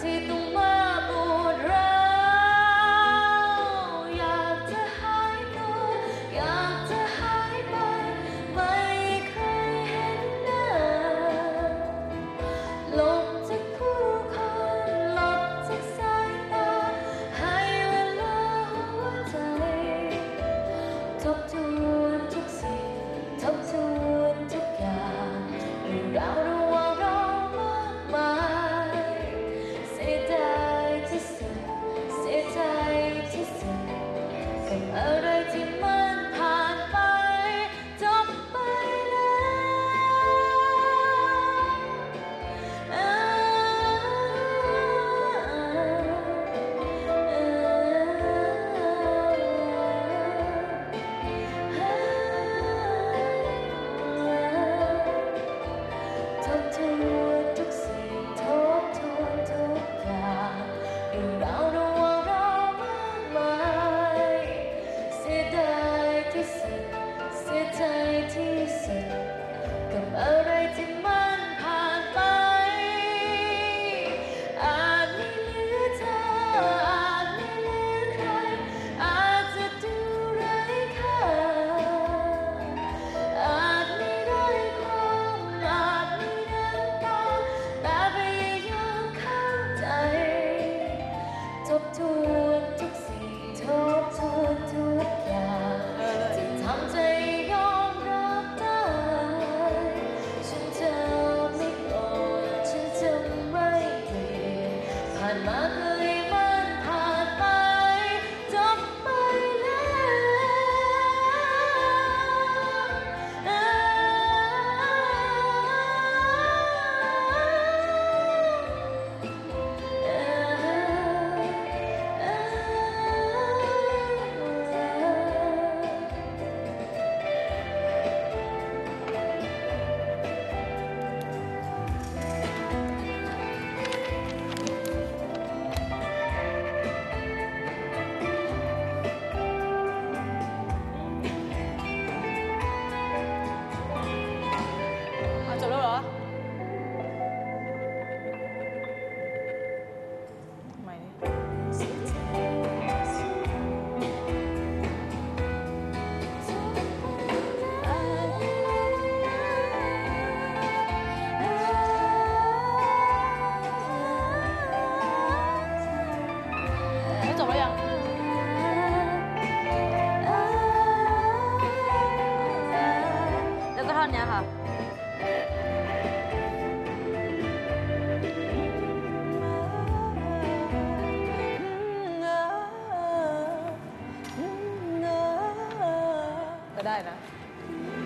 ti. 해 라.